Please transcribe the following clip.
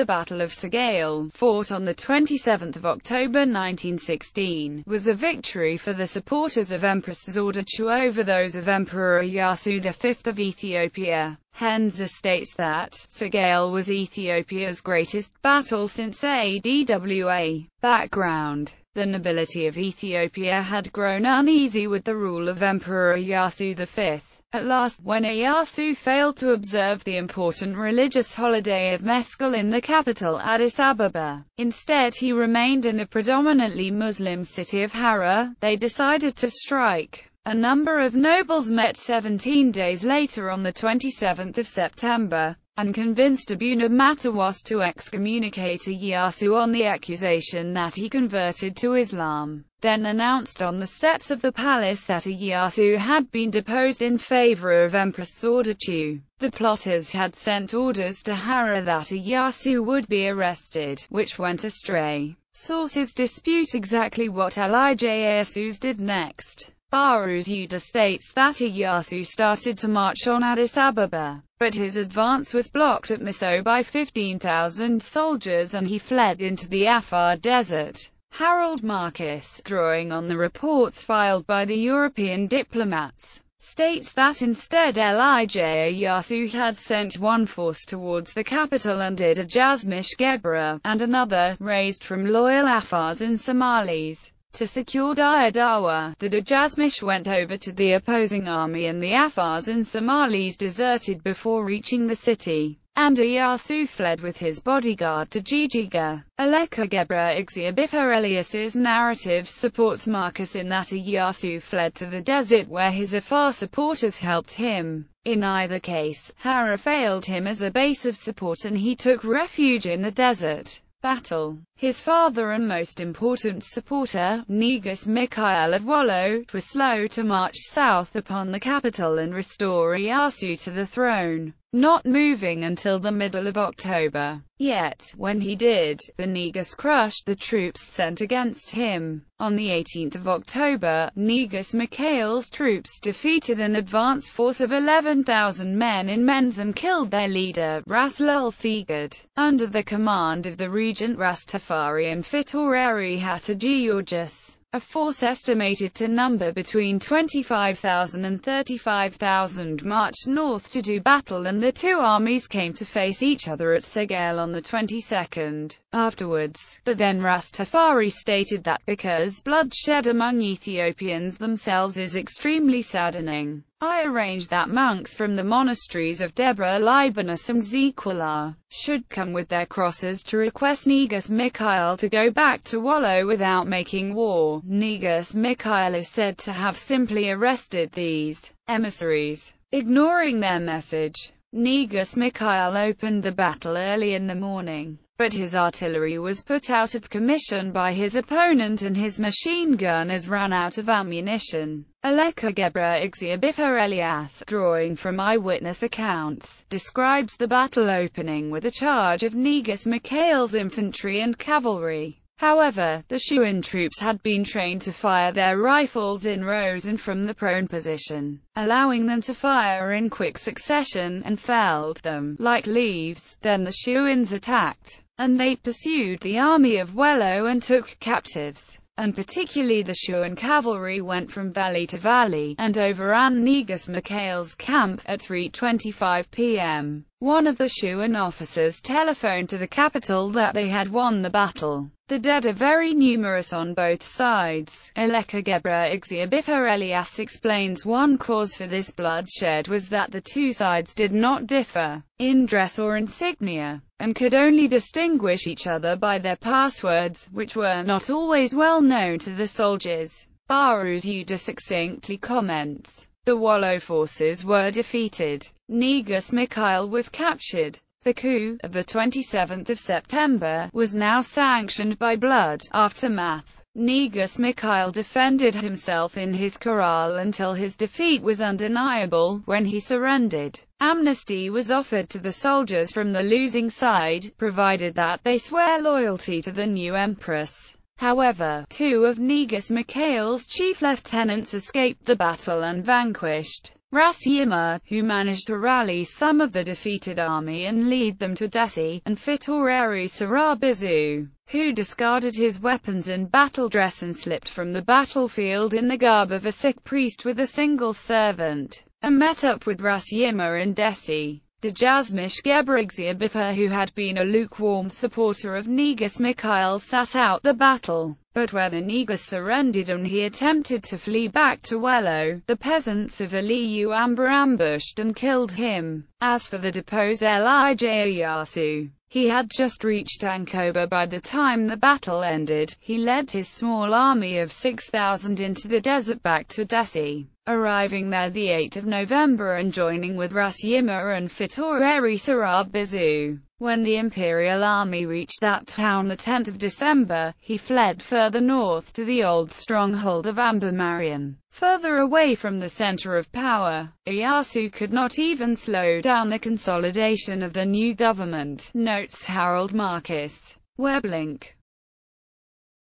The Battle of Segale, fought on 27 October 1916, was a victory for the supporters of Empress Zewditu over those of Emperor Iyasu V of Ethiopia. Henze states that, Segale was Ethiopia's greatest battle since ADWA. Background The nobility of Ethiopia had grown uneasy with the rule of Emperor Iyasu V. At last, when Iyasu failed to observe the important religious holiday of Meskel in the capital Addis Ababa, instead he remained in the predominantly Muslim city of Harar, they decided to strike. A number of nobles met 17 days later on the 27th of September, and convinced Abuna Mattewos to excommunicate Iyasu on the accusation that he converted to Islam, then announced on the steps of the palace that Iyasu had been deposed in favor of Empress Zewditu. The plotters had sent orders to Harar that Iyasu would be arrested, which went astray. Sources dispute exactly what Elijah did next. Bahru Zewde states that Iyasu started to march on Addis Ababa, but his advance was blocked at Mieso by 15,000 soldiers and he fled into the Afar Desert. Harold Marcus, drawing on the reports filed by the European diplomats, states that instead Lij Iyasu had sent one force towards the capital and under Dejazmach Gebra, and another, raised from loyal Afars and Somalis. To secure Dire Dawa, the Dejazmach went over to the opposing army and the Afars and Somalis deserted before reaching the city, and Iyasu fled with his bodyguard to Jijiga. Aleqa Gebre Igziabiher Elyas's narrative supports Marcus in that Iyasu fled to the desert where his Afar supporters helped him. In either case, Harar failed him as a base of support and he took refuge in the desert battle. His father and most important supporter, Negus Mikhail of Wollo, was slow to march south upon the capital and restore Iyasu to the throne, not moving until the middle of October. Yet, when he did, the Negus crushed the troops sent against him. On the 18th of October, Negus Mikhail's troops defeated an advance force of 11,000 men in Menz and killed their leader, Ras Lul Seged, under the command of the regent Rastafari and Fitoreri Hatagiorgis a force estimated to number between 25,000 and 35,000 marched north to do battle and the two armies came to face each other at Segale on the 22nd. Afterwards, but then Rastafari stated that because bloodshed among Ethiopians themselves is extremely saddening, I arranged that monks from the monasteries of Debre, Libanos and Zuqualla should come with their crosses to request Negus Mikhail to go back to Wollo without making war. Negus Mikhail is said to have simply arrested these emissaries, ignoring their message. Negus Mikhail opened the battle early in the morning, but his artillery was put out of commission by his opponent and his machine gunners ran out of ammunition. Aleqa Gebre Igziabiher Elyas, drawing from eyewitness accounts, describes the battle opening with a charge of Negus Mikhail's infantry and cavalry. However, the Shewan troops had been trained to fire their rifles in rows and from the prone position, allowing them to fire in quick succession, and felled them, like leaves. Then the Shewans attacked, and they pursued the army of Wello and took captives and particularly the Shewan cavalry went from valley to valley, and overran Negus Mikhail's camp, at 3.25 p.m. One of the Shewan officers telephoned to the capital that they had won the battle. The dead are very numerous on both sides. Aleqa Gebre Igziabiher Elyas explains one cause for this bloodshed was that the two sides did not differ in dress or insignia, and could only distinguish each other by their passwords, which were not always well known to the soldiers. Bahru Zewde succinctly comments, the Wollo forces were defeated. Negus Mikhail was captured. The coup, of the 27th of September, was now sanctioned by blood. Aftermath Negus Mikhail defended himself in his corral until his defeat was undeniable, when he surrendered. Amnesty was offered to the soldiers from the losing side, provided that they swear loyalty to the new empress. However, two of Negus Mikhail's chief lieutenants escaped the battle unvanquished. Ras Yima, who managed to rally some of the defeated army and lead them to Dessie, and Fitawrari Sarabizu, who discarded his weapons and battle dress and slipped from the battlefield in the garb of a sick priest with a single servant, and met up with Ras Yima in Dessie. Dejazmish Gebrigziabitha who had been a lukewarm supporter of Negus Mikhail sat out the battle. But when Negus surrendered and he attempted to flee back to Wello, the peasants of Aliyu Amba ambushed and killed him. As for the deposed Lij Iyasu, he had just reached Ankober by the time the battle ended. He led his small army of 6,000 into the desert back to Dessie arriving there the 8th of November and joining with Ras Yima and Fitawrari Sarabizu. When the Imperial Army reached that town the 10th of December, he fled further north to the old stronghold of Amba Mariam. Further away from the center of power, Iyasu could not even slow down the consolidation of the new government, notes Harold Marcus. Weblink